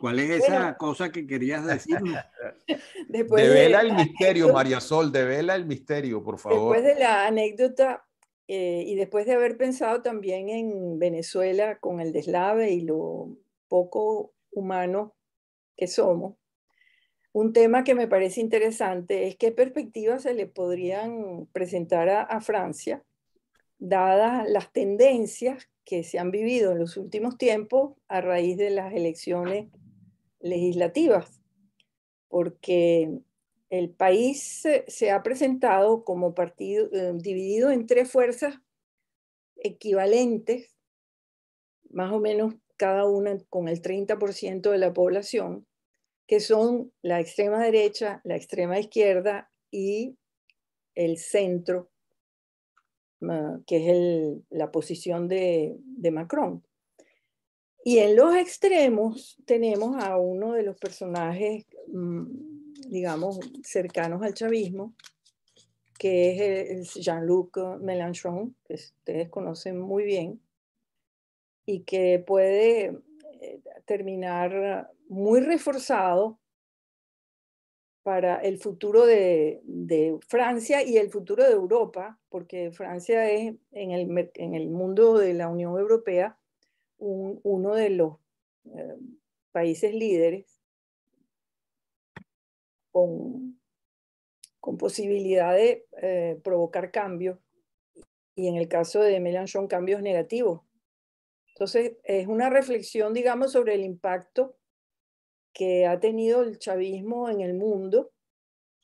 ¿Cuál es esa cosa que querías decirnos? devela el misterio, María Sol, devela el misterio, por favor. Después de la anécdota eh, y después de haber pensado también en Venezuela con el deslave y lo poco humano que somos, un tema que me parece interesante es qué perspectivas se le podrían presentar a, Francia, dadas las tendencias que se han vivido en los últimos tiempos a raíz de las elecciones legislativas, porque el país se, ha presentado como partido eh, dividido en tres fuerzas equivalentes, más o menos cada una con el 30% de la población, que son la extrema derecha, la extrema izquierda y el centro, que es la posición de, Macron. Y en los extremos tenemos a uno de los personajes, mm, digamos, cercanos al chavismo, que es Jean-Luc Mélenchon, que ustedes conocen muy bien, y que puede eh, terminar muy reforzado para el futuro de, Francia y el futuro de Europa, porque Francia es en el, en el mundo de la Unión Europea uno de los eh, países líderes con, con posibilidad de eh, provocar cambios y en el caso de Mélenchon cambios negativos. Entonces, es una reflexión, digamos, sobre el impacto que ha tenido el chavismo en el mundo.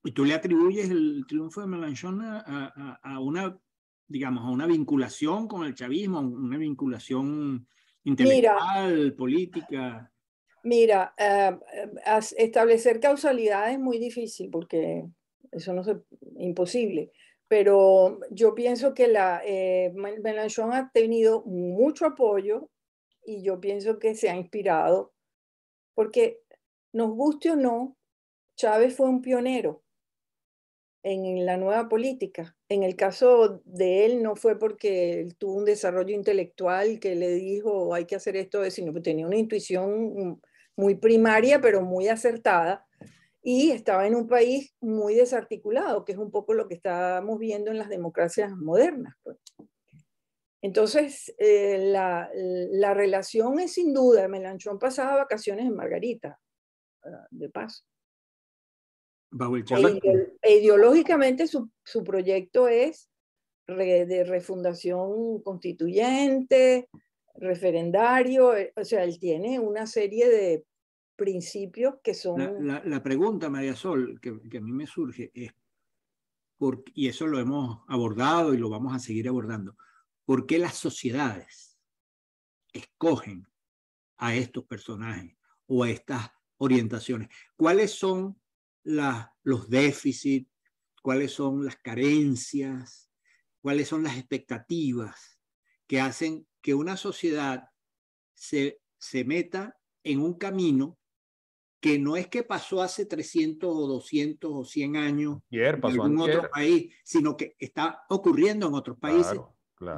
¿Y tú le atribuyes el triunfo de Melanchon a, una, digamos, a una vinculación con el chavismo, una vinculación intelectual, política? Mira, eh, establecer causalidad es muy difícil porque eso no es imposible. Pero yo pienso que la, eh, Melanchon ha tenido mucho apoyo y yo pienso que se ha inspirado porque nos guste o no, Chávez fue un pionero en la nueva política. En el caso de él no fue porque tuvo un desarrollo intelectual que le dijo hay que hacer esto, sino que tenía una intuición muy primaria, pero muy acertada. Y estaba en un país muy desarticulado, que es un poco lo que estamos viendo en las democracias modernas. Pues. Entonces, eh, la, la, relación es sin duda, Melanchón pasaba vacaciones en Margarita, de paso. E, ideológicamente su, su, proyecto es de refundación constituyente, referendario, eh, o sea, él tiene una serie de principios que son... La, la, pregunta, María Sol, que, que, a mí me surge es, por, y eso lo hemos abordado y lo vamos a seguir abordando, ¿por qué las sociedades escogen a estos personajes o a estas orientaciones. ¿Cuáles son los déficits? ¿Cuáles son las carencias? ¿Cuáles son las expectativas que hacen que una sociedad se, se meta en un camino que no es que pasó hace 300 o 200 o 100 años en algún otro país, sino que está ocurriendo en otros países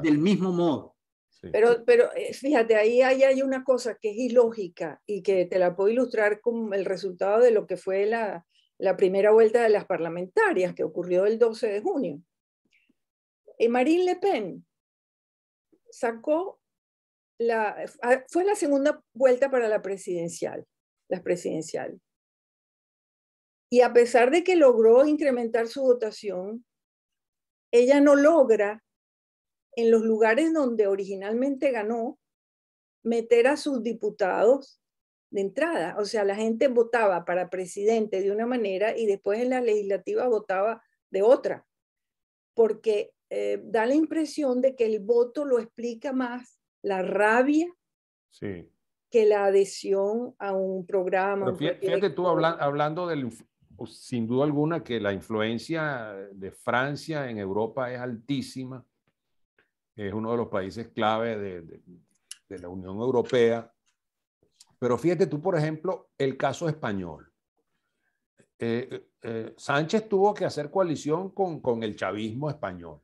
del mismo modo. Pero, pero eh, fíjate, ahí hay, hay, una cosa que es ilógica y que te la puedo ilustrar con el resultado de lo que fue la, la primera vuelta de las parlamentarias que ocurrió el 12 de junio. Y Marine Le Pen sacó la, ah, fue la segunda vuelta para la presidencial, la presidencial. Y a pesar de que logró incrementar su votación, ella no logra en los lugares donde originalmente ganó, meter a sus diputados de entrada. O sea, la gente votaba para presidente de una manera y después en la legislativa votaba de otra, porque eh, da la impresión de que el voto lo explica más la rabia que la adhesión a un programa. fíjate, tú hablando del, sin duda alguna que la influencia de Francia en Europa es altísima es uno de los países clave de, la Unión Europea. Pero fíjate tú, por ejemplo, el caso español. Eh, eh, Sánchez tuvo que hacer coalición con, con, el chavismo español.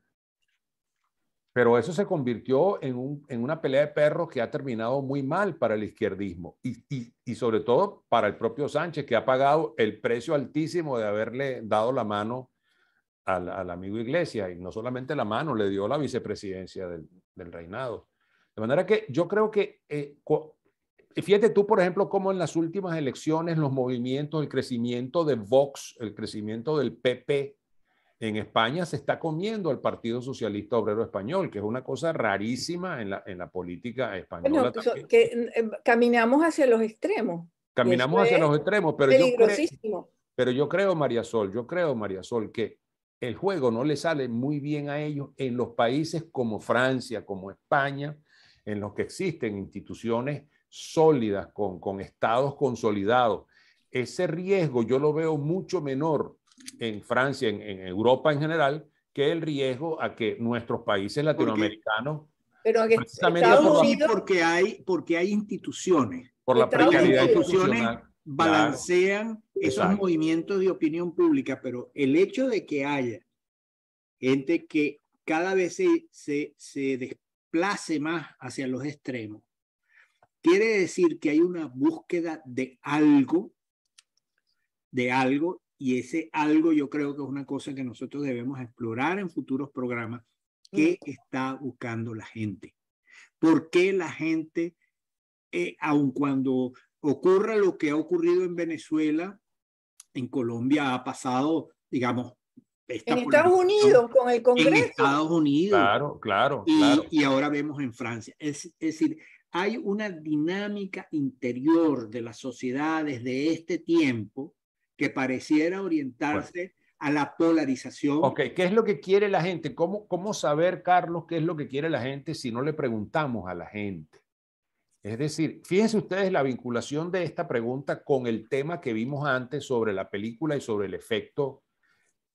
Pero eso se convirtió en, un, en, una pelea de perros que ha terminado muy mal para el izquierdismo y, y, y, sobre todo para el propio Sánchez, que ha pagado el precio altísimo de haberle dado la mano al, al amigo Iglesias. Y no solamente la mano, le dio la vicepresidencia del, del reinado. De manera que yo creo que, eh, fíjate tú, por ejemplo, cómo en las últimas elecciones los movimientos, el crecimiento de Vox, el crecimiento del PP, en España se está comiendo al Partido Socialista Obrero Español, que es una cosa rarísima en la, en la política española. Bueno, que eh, caminamos hacia los extremos. Caminamos hacia los extremos, pero yo, pero yo creo, María Sol, yo creo, María Sol, que el juego no le sale muy bien a ellos en los países como Francia, como España, en los que existen instituciones sólidas, con, con estados consolidados. Ese riesgo yo lo veo mucho menor en Francia, en, en, Europa en general, que el riesgo a que nuestros países latinoamericanos... Pero que sí, porque hay, porque hay instituciones. Por la precariedad instituciones balancean claro. esos Exacto. movimientos de opinión pública, pero el hecho de que haya gente que cada vez se, se, se desplace más hacia los extremos, quiere decir que hay una búsqueda de algo, de algo, y ese algo yo creo que es una cosa que nosotros debemos explorar en futuros programas. ¿Qué está buscando la gente? ¿Por qué la gente, eh, aun cuando ocurra lo que ha ocurrido en Venezuela, en Colombia ha pasado, digamos, en Estados Unidos, con el Congreso. En Estados Unidos. Claro, claro. Y, claro. y ahora vemos en Francia. Es, es, decir, hay una dinámica interior de las sociedades de este tiempo que pareciera orientarse bueno. a la polarización. Ok, ¿qué es lo que quiere la gente? ¿Cómo, ¿Cómo saber, Carlos, qué es lo que quiere la gente si no le preguntamos a la gente? Es decir, fíjense ustedes la vinculación de esta pregunta con el tema que vimos antes sobre la película y sobre el efecto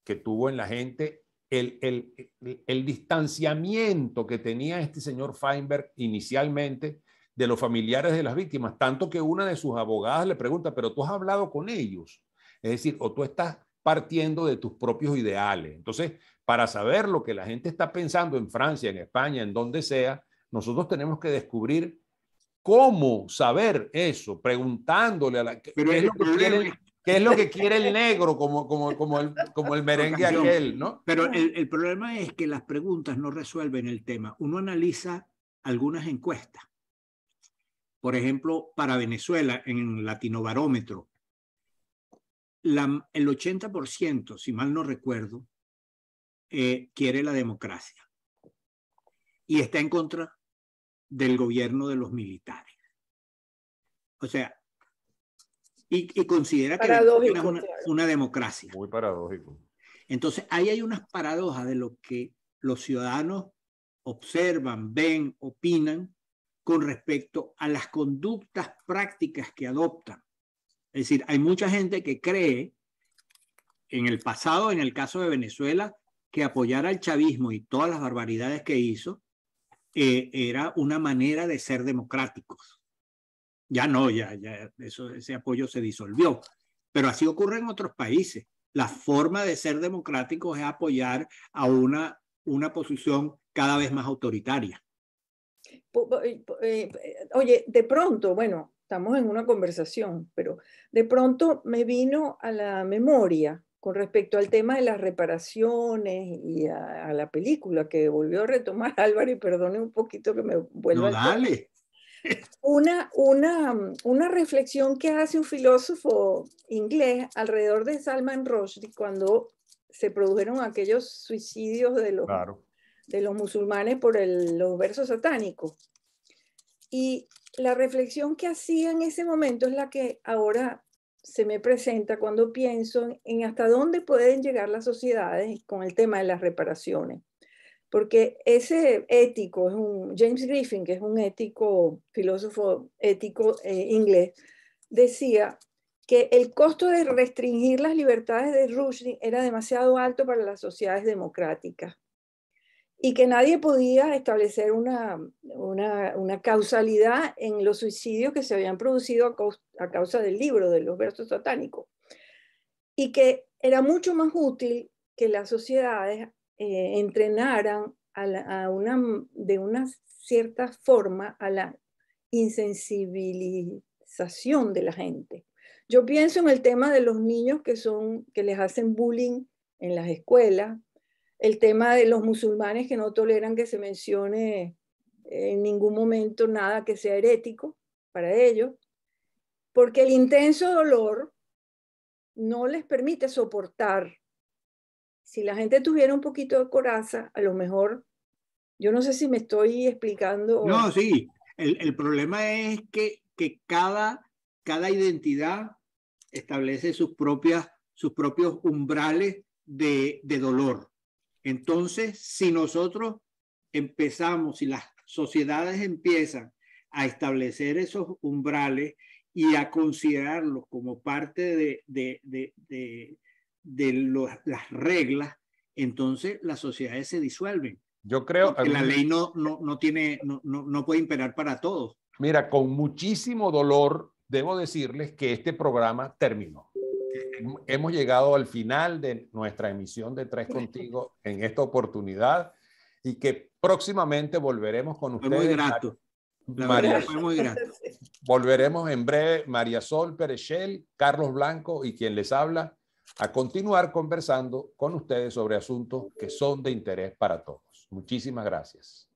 que tuvo en la gente, el, el, el, el distanciamiento que tenía este señor Feinberg inicialmente de los familiares de las víctimas, tanto que una de sus abogadas le pregunta, pero tú has hablado con ellos. Es decir, o tú estás partiendo de tus propios ideales. Entonces, para saber lo que la gente está pensando en Francia, en España, en donde sea, nosotros tenemos que descubrir cómo saber eso, preguntándole a la... Pero ¿qué, es lo que quiere, ¿Qué es lo que quiere el negro como, como, como, el, como el merengue aquel, no? Pero el, el problema es que las preguntas no resuelven el tema. Uno analiza algunas encuestas. Por ejemplo, para Venezuela, en Latinobarómetro, la, el 80%, si mal no recuerdo, eh, quiere la democracia y está en contra del gobierno de los militares. O sea, y, y considera que es una, una, democracia. Muy paradójico. Entonces, ahí hay unas paradojas de lo que los ciudadanos observan, ven, opinan con respecto a las conductas prácticas que adoptan. Es decir, hay mucha gente que cree en el pasado, en el caso de Venezuela, que apoyar al chavismo y todas las barbaridades que hizo eh, era una manera de ser democráticos. Ya no, ya, ya ese apoyo se disolvió. Pero así ocurre en otros países. La forma de ser democráticos es apoyar a una, una posición cada vez más autoritaria. Oye, de pronto, bueno, estamos en una conversación, pero de pronto me vino a la memoria con respecto al tema de las reparaciones y a, a la película que volvió a retomar Álvaro, y perdone un poquito que me vuelva no, dale. Una, una, una reflexión que hace un filósofo inglés alrededor de Salman Rushdie cuando se produjeron aquellos suicidios de los, claro. De los musulmanes por el, los versos satánicos. Y la reflexión que hacía en ese momento es la que ahora se me presenta cuando pienso en hasta dónde pueden llegar las sociedades con el tema de las reparaciones. Porque ese ético es un, James Griffin, que es un ético, filósofo ético eh, inglés, decía que el costo de restringir las libertades de Rushdie era demasiado alto para las sociedades democráticas y que nadie podía establecer una, una, causalidad en los suicidios que se habían producido a causa, a del libro de los versos satánicos. Y que era mucho más útil que las sociedades eh, entrenaran a, una, de una cierta forma a la insensibilización de la gente. Yo pienso en el tema de los niños que, son, que les hacen bullying en las escuelas, el tema de los musulmanes que no toleran que se mencione en ningún momento nada que sea herético para ellos, porque el intenso dolor no les permite soportar. Si la gente tuviera un poquito de coraza, a lo mejor, yo no sé si me estoy explicando. No, sí, el, problema es que, que cada, cada identidad establece sus, propias, sus propios umbrales de, de dolor. Entonces, si nosotros empezamos, si las sociedades empiezan a establecer esos umbrales y a considerarlos como parte de, de, de, de, las reglas, entonces las sociedades se disuelven. Yo creo que la ley no, no, no tiene, no, no, no puede imperar para todos. Mira, con muchísimo dolor debo decirles que este programa terminó. Hemos llegado al final de nuestra emisión de Tres Contigo en esta oportunidad y que próximamente volveremos con ustedes. Muy grato. María, muy grato. Volveremos en breve, María Sol Perechel, Carlos Blanco y quien les habla, a continuar conversando con ustedes sobre asuntos que son de interés para todos. Muchísimas gracias.